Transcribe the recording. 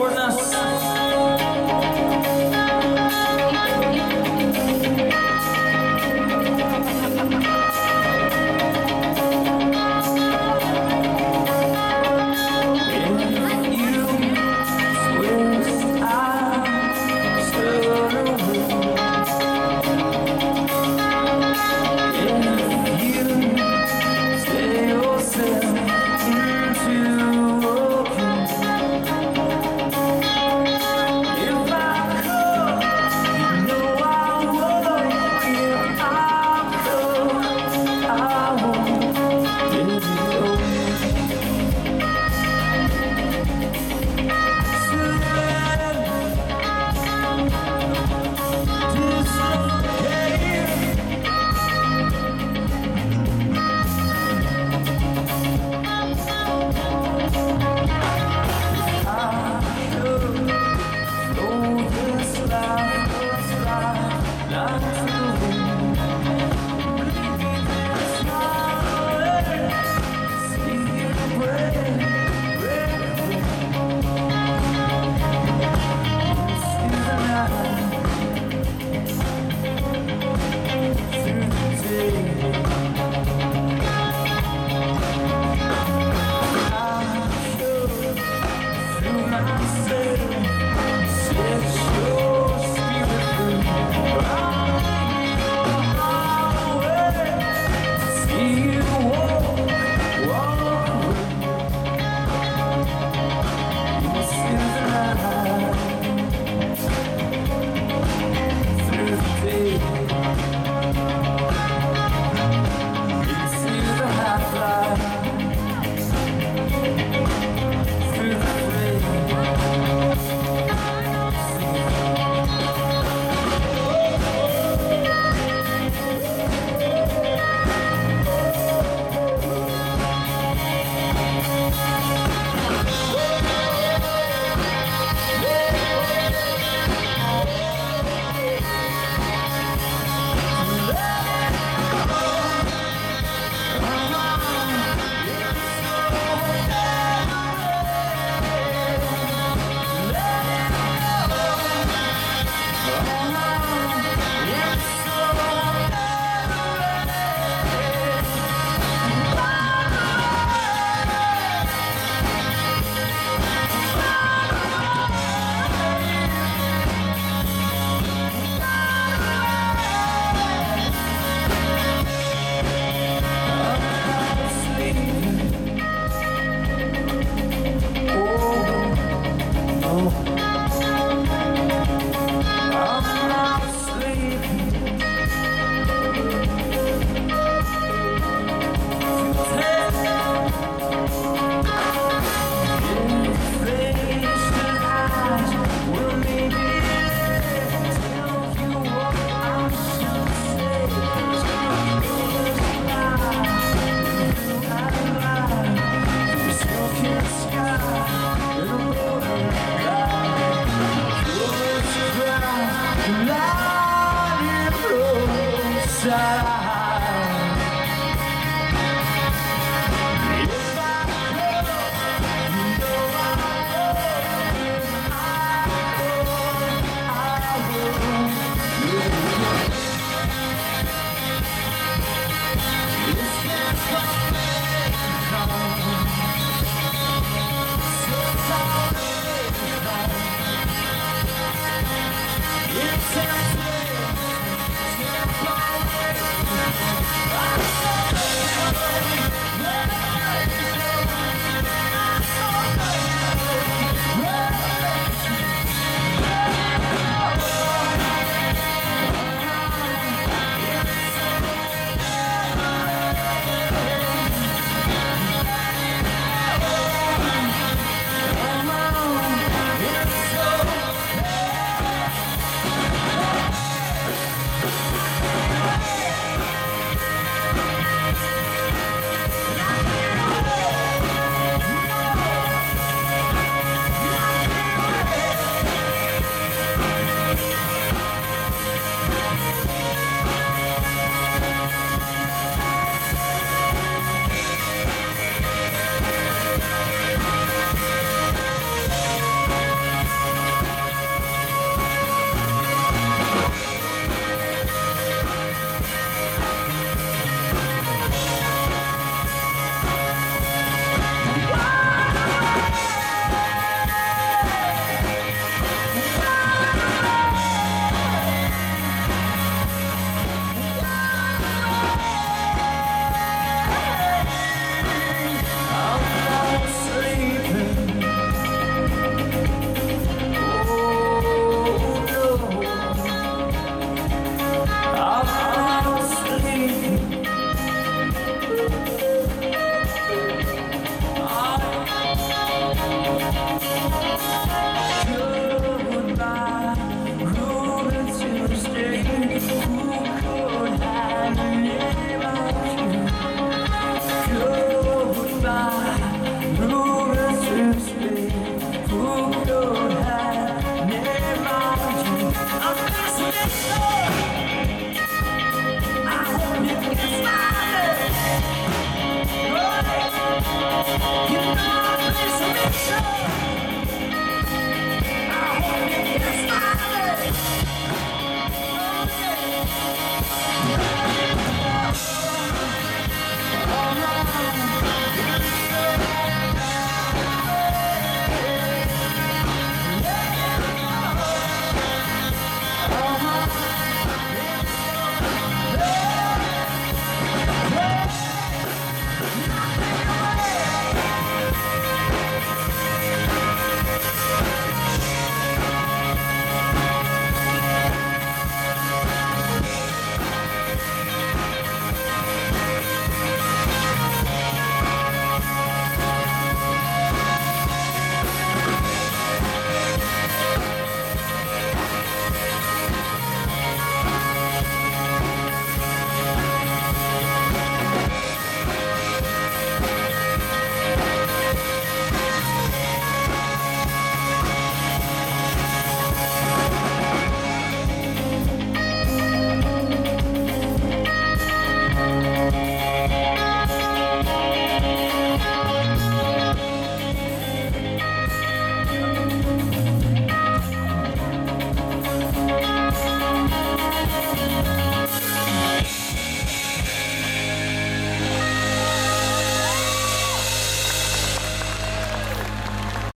fornas